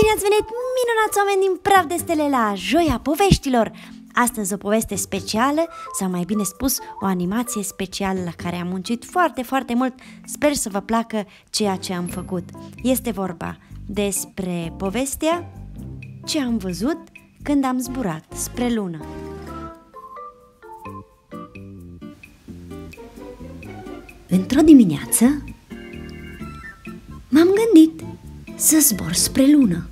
Bine ați venit, minunați oameni din praf de stele la Joia Poveștilor! Astăzi o poveste specială, sau mai bine spus, o animație specială la care am muncit foarte, foarte mult. Sper să vă placă ceea ce am făcut. Este vorba despre povestea ce am văzut când am zburat spre lună. Într-o dimineață să zbor spre lună.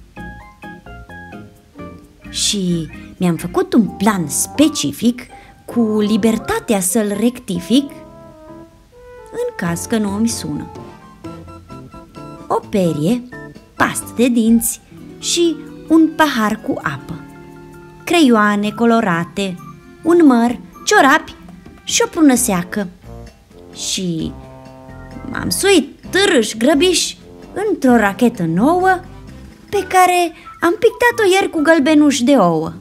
Și mi-am făcut un plan specific cu libertatea să-l rectific în caz că nu îmi sună. O perie, pastă de dinți și un pahar cu apă, creioane colorate, un măr, ciorapi și o prună seacă. Și m-am suit târâș grăbiș într-o rachetă nouă pe care am pictat-o ieri cu gălbenuș de ouă.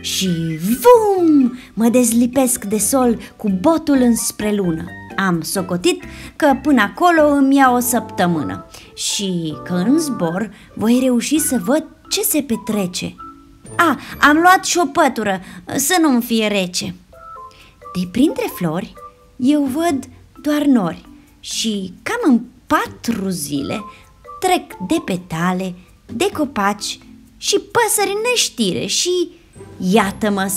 Și vum! Mă dezlipesc de sol cu botul înspre lună. Am socotit că până acolo îmi ia o săptămână și că în zbor voi reuși să văd ce se petrece. A, am luat și o pătură, să nu-mi fie rece. De printre flori, eu văd doar nori și cam în patru zile trec de petale, de copaci și păsări în neștire și iată-mă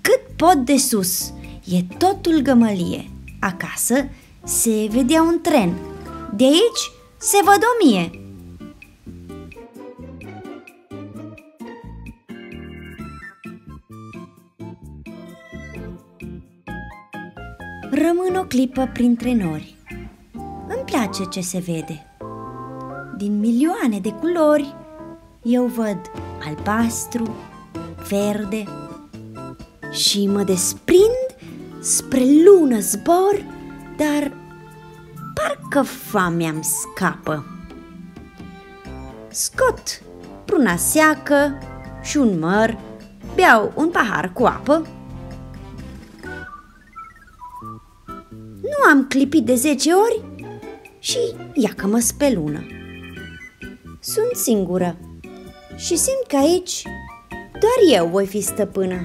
cât pot de sus, e totul gămălie. Acasă se vedea un tren, de aici se văd o mie. Rămân o clipă printre nori. Îmi place ce se vede. Din milioane de culori, eu văd albastru, verde și mă desprind spre lună zbor, dar parcă foamea îmi scapă. Scot pruna seacă și un măr, beau un pahar cu apă Nu am clipit de zece ori și ia că mă pe lună. Sunt singură și simt că aici doar eu voi fi stăpână.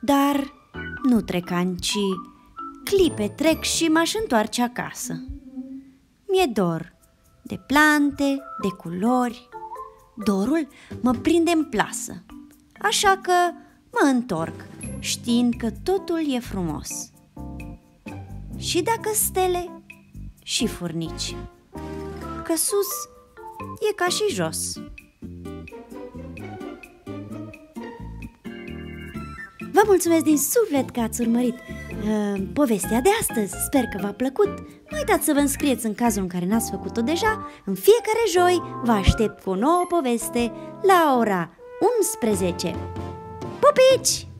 Dar nu trec ani, ci clipe trec și m-aș întoarce acasă. Mi-e dor de plante, de culori. Dorul mă prinde în plasă, așa că mă întorc știind că totul e frumos. Și dacă stele și furnici, că sus e ca și jos. Vă mulțumesc din suflet că ați urmărit uh, povestea de astăzi. Sper că v-a plăcut. Nu uitați să vă înscrieți în cazul în care n-ați făcut-o deja. În fiecare joi vă aștept cu o nouă poveste la ora 11. Pupici!